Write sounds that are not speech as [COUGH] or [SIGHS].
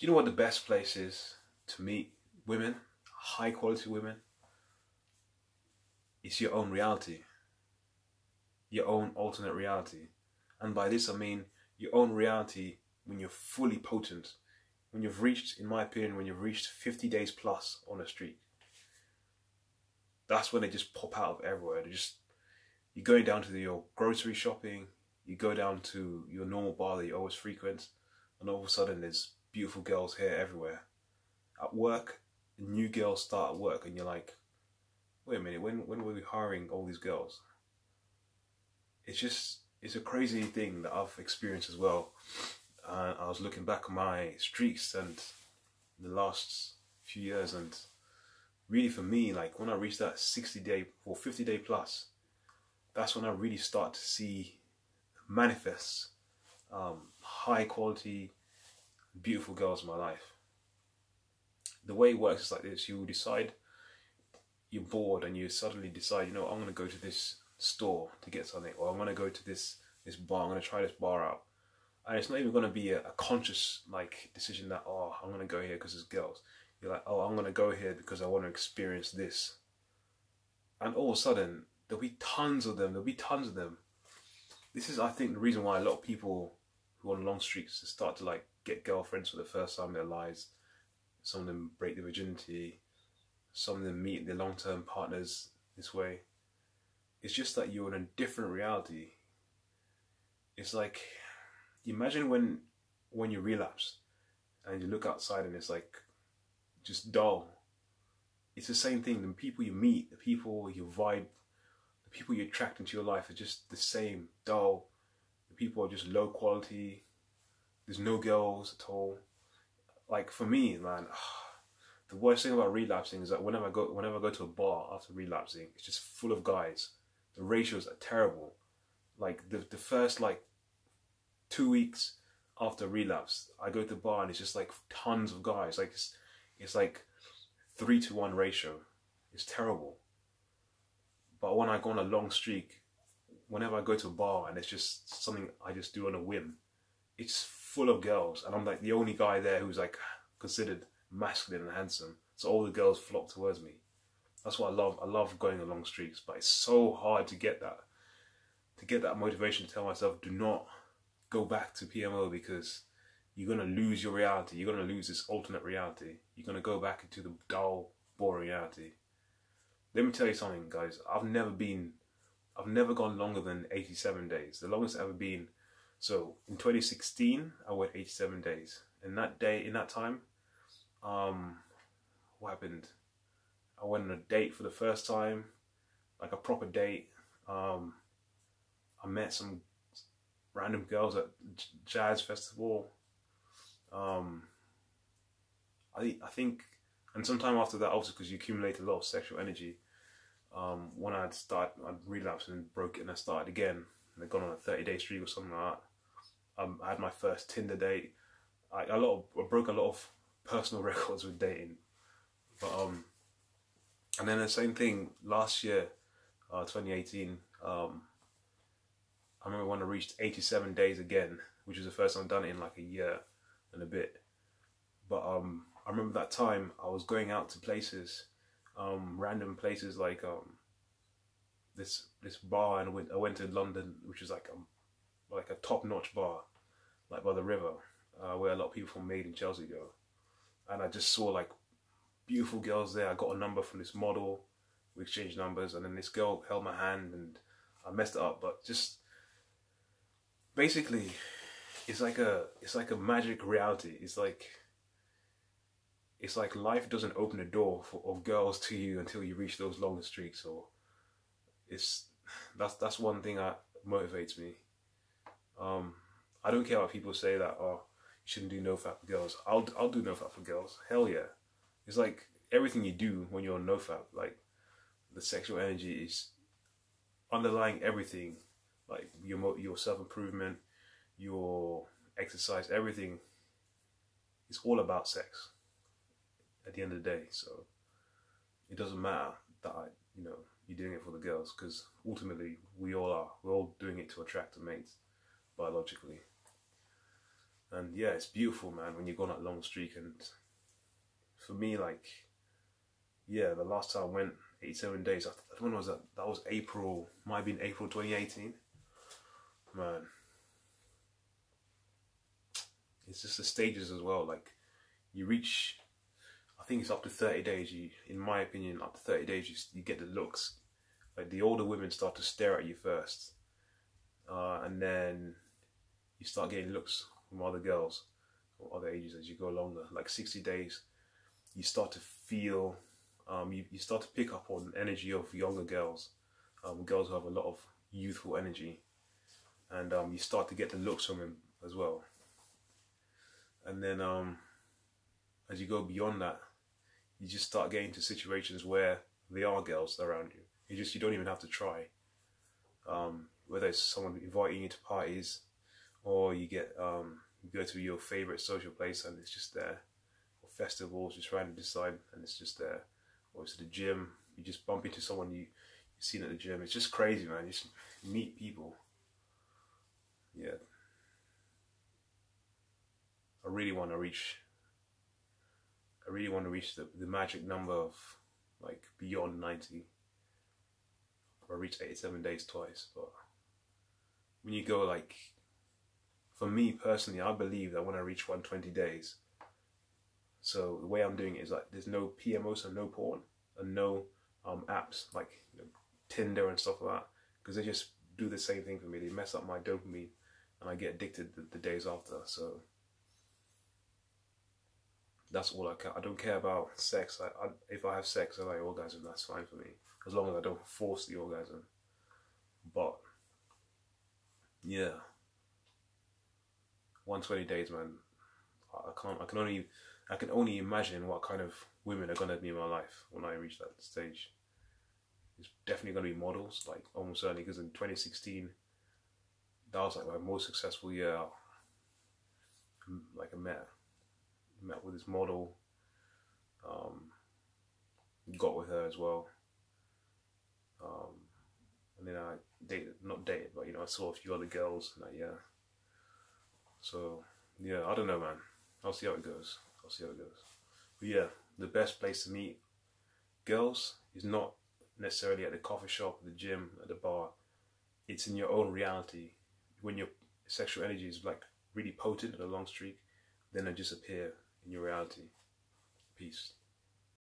you know what the best place is to meet women, high quality women? It's your own reality, your own alternate reality. And by this I mean your own reality when you're fully potent, when you've reached, in my opinion, when you've reached 50 days plus on a streak. That's when they just pop out of everywhere. They just, you're going down to the, your grocery shopping, you go down to your normal bar that you always frequent, and all of a sudden there's beautiful girls here everywhere. At work, new girls start at work, and you're like, wait a minute, when when were we hiring all these girls? It's just it's a crazy thing that I've experienced as well. Uh, I was looking back on my streaks and the last few years, and really for me, like when I reached that 60 day or 50 day plus, that's when I really start to see manifest um, high quality, beautiful girls in my life. The way it works is like this: you decide you're bored and you suddenly decide, you know, I'm going to go to this store to get something, or I'm going to go to this this bar. I'm going to try this bar out, and it's not even going to be a, a conscious like decision that oh, I'm going to go here because there's girls. You're like, oh, I'm going to go here because I want to experience this, and all of a sudden there'll be tons of them. There'll be tons of them. This is, I think, the reason why a lot of people who on long streaks to start to like get girlfriends for the first time in their lives. Some of them break their virginity some of them meet their long term partners this way. It's just that you're in a different reality. It's like imagine when when you relapse and you look outside and it's like just dull. It's the same thing. The people you meet, the people you vibe, the people you attract into your life are just the same, dull. People are just low quality. There's no girls at all. Like for me, man, [SIGHS] the worst thing about relapsing is that whenever I go whenever I go to a bar after relapsing, it's just full of guys. The ratios are terrible. Like the the first like two weeks after relapse, I go to the bar and it's just like tons of guys. Like it's it's like three to one ratio. It's terrible. But when I go on a long streak, whenever I go to a bar and it's just something I just do on a whim, it's full of girls and I'm like the only guy there who's like considered masculine and handsome. So all the girls flock towards me. That's what I love. I love going on long streaks, but it's so hard to get that to get that motivation to tell myself do not go back to PMO because you're gonna lose your reality. You're gonna lose this alternate reality. You're gonna go back into the dull, boring reality. Let me tell you something, guys. I've never been, I've never gone longer than 87 days. The longest I've ever been. So in 2016, I went 87 days. In that day, in that time, um, what happened? I went on a date for the first time, like a proper date. Um, I met some random girls at jazz festival. Um, I I think, and sometime after that, also because you accumulate a lot of sexual energy. Um, when I'd start, I'd relapse and broke it, and I started again. And I'd gone on a thirty day streak or something like that. Um, I had my first Tinder date. I a lot of, I broke a lot of personal [LAUGHS] records with dating. But um, and then the same thing last year, uh, 2018. Um, I remember when I reached 87 days again, which was the first time I've done it in like a year and a bit. But um, I remember that time I was going out to places, um, random places like um, this this bar, and I went, I went to London, which is like a like a top notch bar, like by the river, uh, where a lot of people from Made in Chelsea go and I just saw like beautiful girls there. I got a number from this model. We exchanged numbers, and then this girl held my hand, and I messed it up. But just basically, it's like a it's like a magic reality. It's like it's like life doesn't open a door for, of girls to you until you reach those longer streaks. Or it's [SIGHS] that's that's one thing that motivates me. Um, I don't care what people say that. Oh, you shouldn't do NoFap for girls. I'll I'll do NoFap for girls. Hell yeah. It's like everything you do when you're on NoFap like the sexual energy is underlying everything, like your your self improvement, your exercise, everything. It's all about sex. At the end of the day, so it doesn't matter that I, you know you're doing it for the girls because ultimately we all are. We're all doing it to attract a mate biologically. And yeah, it's beautiful, man, when you go on that long streak. And for me, like, yeah, the last time I went 87 days, when was that? That was April, might have been April 2018. Man, it's just the stages as well. Like, you reach, think it's up to 30 days. You, in my opinion, up to 30 days, you, you get the looks. Like, the older women start to stare at you first. Uh, and then you start getting looks from other girls or other ages as you go longer. Like 60 days, you start to feel, um, you, you start to pick up on energy of younger girls, um, girls who have a lot of youthful energy. And um, you start to get the looks from them as well. And then um, as you go beyond that, you just start getting to situations where there are girls around you. You just you don't even have to try. Um, whether it's someone inviting you to parties, or you get um, you go to your favorite social place and it's just there, or festivals, just to decide and it's just there, or it's at the gym, you just bump into someone you you've seen at the gym. It's just crazy, man. You just meet people. Yeah. I really want to reach. I really want to reach the, the magic number of like beyond 90. I reached 87 days twice, but when you go like for me personally, I believe that when I reach 120 days, so the way I'm doing it is like there's no PMO, so no porn and no um, apps like you know, Tinder and stuff like that because they just do the same thing for me. They mess up my dopamine and I get addicted the, the days after. So that's all I care. I don't care about sex. I, I, if I have sex and I orgasm, that's fine for me as long as I don't force the orgasm. But yeah. 120 days, man. I can't. I can only. I can only imagine what kind of women are gonna be in my life when I reach that stage. It's definitely gonna be models, like almost certainly, because in 2016, that was like my most successful year. Mm, like I met, met with this model. Um, got with her as well. Um, and then I dated, not dated, but you know, I saw a few other girls, and yeah. So yeah, I don't know, man. I'll see how it goes. I'll see how it goes. But yeah, the best place to meet girls is not necessarily at the coffee shop, the gym, at the bar. It's in your own reality. When your sexual energy is like really potent at a long streak, then it just appear in your reality. Peace.